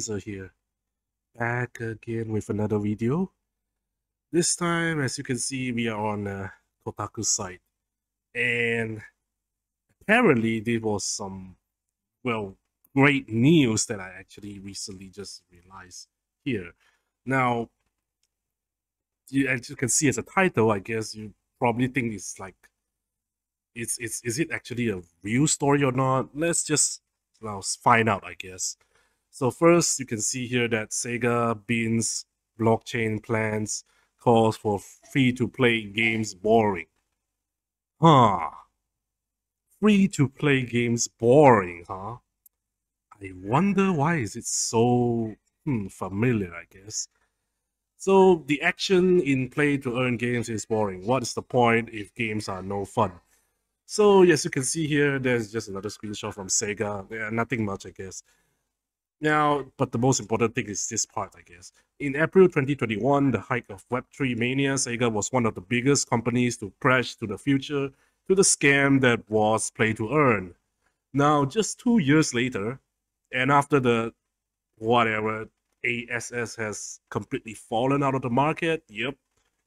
Laser here, back again with another video. This time, as you can see, we are on uh, Kotaku site, and apparently there was some, well, great news that I actually recently just realized here. Now, you, as you can see as a title, I guess you probably think it's like, it's it's is it actually a real story or not? Let's just now find out, I guess. So first, you can see here that Sega Beans blockchain plans calls for free-to-play games boring. Huh. Free-to-play games boring, huh? I wonder why is it so hmm, familiar, I guess. So the action in play-to-earn games is boring. What is the point if games are no fun? So yes, you can see here, there's just another screenshot from Sega. Yeah, nothing much, I guess. Now, but the most important thing is this part, I guess. In April 2021, the height of Web3 mania, Sega was one of the biggest companies to crash to the future to the scam that was play to earn. Now, just two years later, and after the whatever ASS has completely fallen out of the market, yep,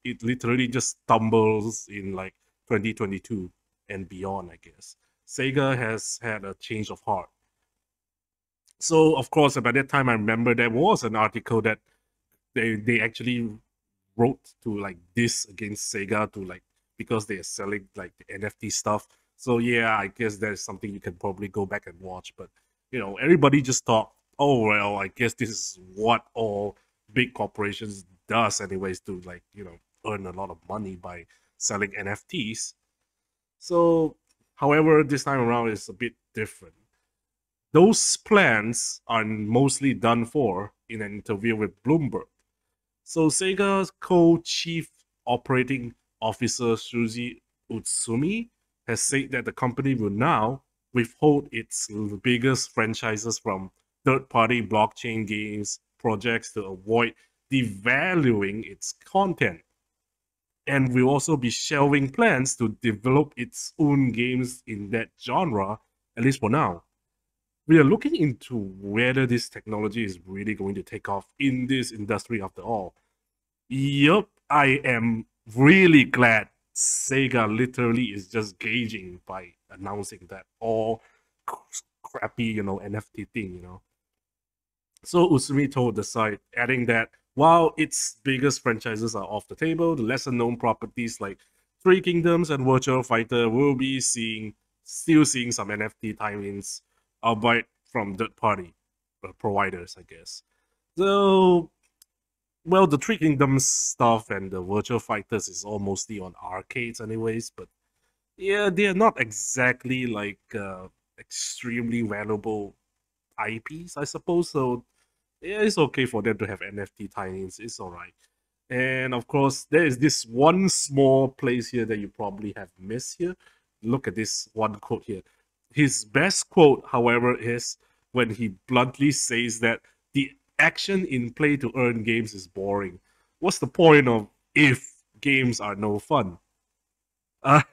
it literally just stumbles in like 2022 and beyond, I guess. Sega has had a change of heart so of course by that time i remember there was an article that they they actually wrote to like this against sega to like because they are selling like the nft stuff. So yeah i guess there's something you can probably go back and watch. But you know everybody just thought oh well i guess this is what all big corporations does anyways to like you know earn a lot of money by selling nfts so however this time around is a bit different those plans are mostly done for in an interview with Bloomberg. So Sega's co-chief operating officer Shuji Utsumi has said that the company will now withhold its biggest franchises from third-party blockchain games projects to avoid devaluing its content. And will also be shelving plans to develop its own games in that genre, at least for now we are looking into whether this technology is really going to take off in this industry after all. Yup, I am really glad Sega literally is just gauging by announcing that all crappy, you know, NFT thing, you know. So Utsumi told the site, adding that while its biggest franchises are off the table, the lesser known properties like Three Kingdoms and Virtua Fighter will be seeing still seeing some NFT tie-ins albeit from third party uh, providers, I guess. So, well, the Three Kingdoms stuff and the Virtua Fighters is all mostly on arcades, anyways. But yeah, they are not exactly like uh, extremely valuable IPs, I suppose. So yeah, it's okay for them to have NFT tie-ins. It's alright. And of course, there is this one small place here that you probably have missed here. Look at this one quote here. His best quote, however, is when he bluntly says that the action in play to earn games is boring. What's the point of if games are no fun? Uh,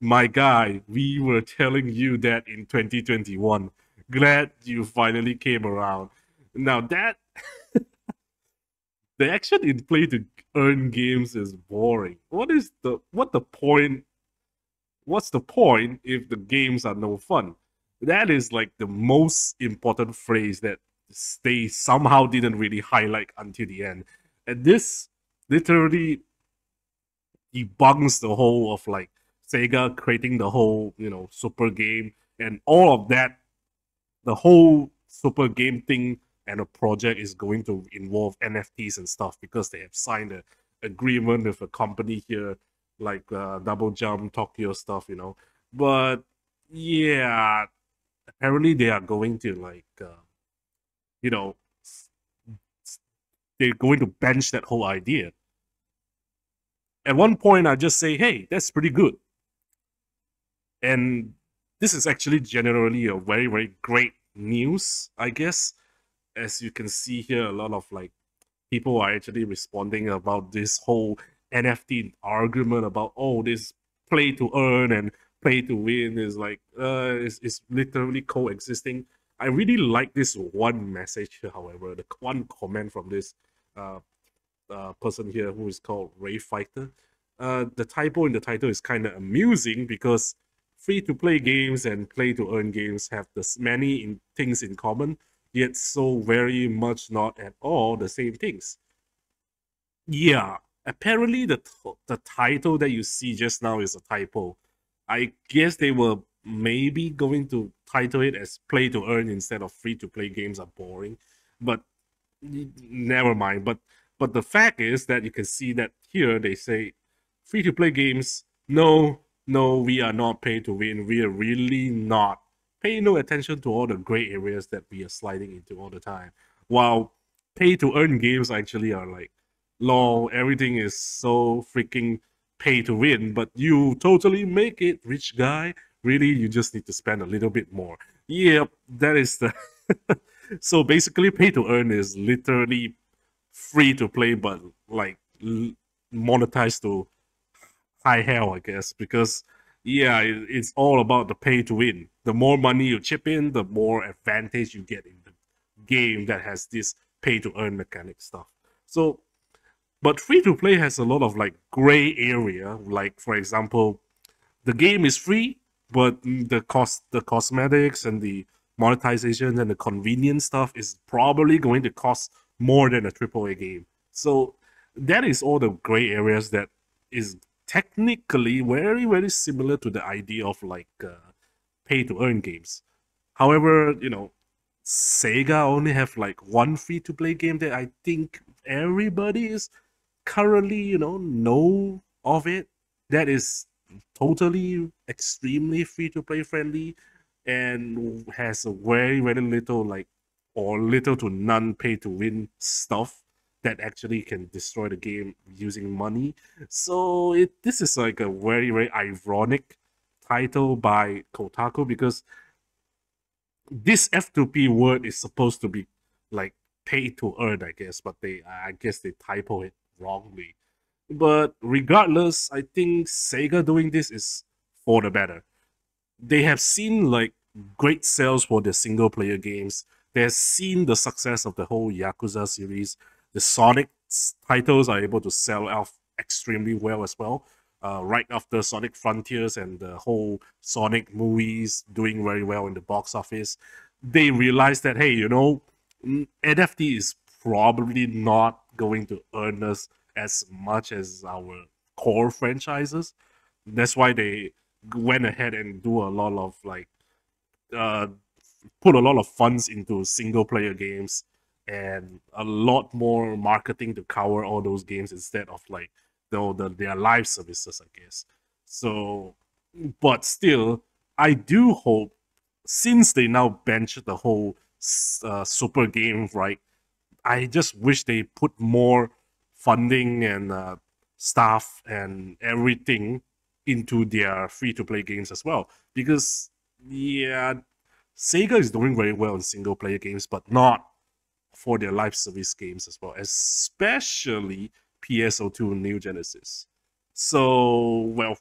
my guy, we were telling you that in 2021. Glad you finally came around. Now that the action in play to earn games is boring. What is the what the point what's the point if the games are no fun? That is like the most important phrase that they somehow didn't really highlight until the end. And this literally debunks the whole of like Sega creating the whole, you know, super game and all of that. The whole super game thing and a project is going to involve NFTs and stuff because they have signed an agreement with a company here like uh, double jump Tokyo stuff, you know. But yeah, apparently they are going to like, uh, you know, they're going to bench that whole idea. At one point, I just say, "Hey, that's pretty good," and this is actually generally a very very great news, I guess. As you can see here, a lot of like people are actually responding about this whole NFT argument about oh this play to earn and play to win is like uh is, is literally coexisting. I really like this one message however, the one comment from this uh, uh, person here who is called Ray Fighter. Uh, the typo in the title is kind of amusing because free to play games and play to earn games have this many in, things in common, yet so very much not at all the same things. Yeah, apparently the the title that you see just now is a typo. I guess they were maybe going to title it as play to earn instead of free to play games are boring, but never mind. But but the fact is that you can see that here they say free to play games. No, no, we are not pay to win. We are really not. Pay no attention to all the gray areas that we are sliding into all the time. While pay to earn games actually are like, lol, everything is so freaking pay to win, but you totally make it, rich guy. Really, you just need to spend a little bit more. Yep, that is the. so basically, pay to earn is literally free to play, but like monetized to high hell, I guess, because yeah, it, it's all about the pay to win. The more money you chip in, the more advantage you get in the game that has this pay to earn mechanic stuff. So, but free to play has a lot of like gray area. Like for example, the game is free, but the cost, the cosmetics and the monetization and the convenience stuff is probably going to cost more than a AAA game. So that is all the gray areas that is technically very very similar to the idea of like uh, pay to earn games however you know sega only have like one free to play game that i think everybody is currently you know know of it that is totally extremely free to play friendly and has a very very little like or little to none pay to win stuff that actually can destroy the game using money. So it this is like a very very ironic title by Kotaku because this F2P word is supposed to be like pay to earn, I guess, but they I guess they typo it wrongly. But regardless, I think Sega doing this is for the better. They have seen like great sales for their single player games. They have seen the success of the whole Yakuza series the Sonic titles are able to sell off extremely well as well. Uh, right after Sonic Frontiers and the whole Sonic movies doing very well in the box office, they realized that hey, you know, NFT is probably not going to earn us as much as our core franchises. That's why they went ahead and do a lot of like uh put a lot of funds into single player games and a lot more marketing to cover all those games instead of like the, the their live services, I guess. So, but still, I do hope since they now bench the whole uh, super game, right? I just wish they put more funding and uh, staff and everything into their free to play games as well. Because, yeah, Sega is doing very well in single player games, but not for their live service games as well, especially PSO2 New Genesis. So, well,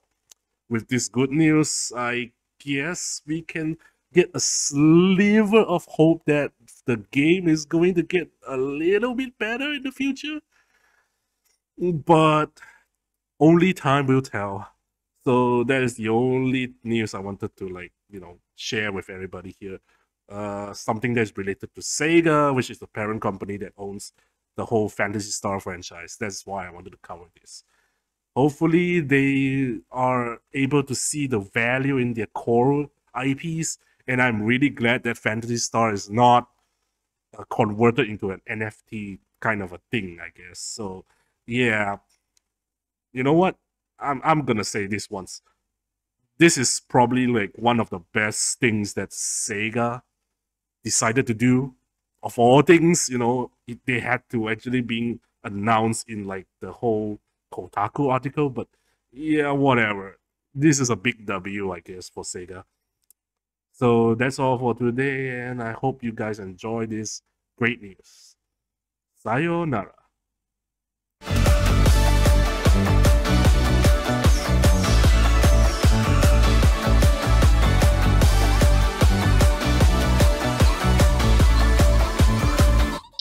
with this good news, I guess we can get a sliver of hope that the game is going to get a little bit better in the future. But only time will tell. So that is the only news I wanted to like, you know, share with everybody here uh, something that's related to Sega, which is the parent company that owns the whole Phantasy Star franchise. That's why I wanted to cover this. Hopefully, they are able to see the value in their core IPs, and I'm really glad that Phantasy Star is not uh, converted into an NFT kind of a thing, I guess. So, yeah, you know what? I'm I'm gonna say this once. This is probably like one of the best things that Sega decided to do. Of all things, you know, it, they had to actually being announced in like the whole Kotaku article, but yeah, whatever. This is a big W, I guess, for Sega. So that's all for today, and I hope you guys enjoy this great news. Sayonara.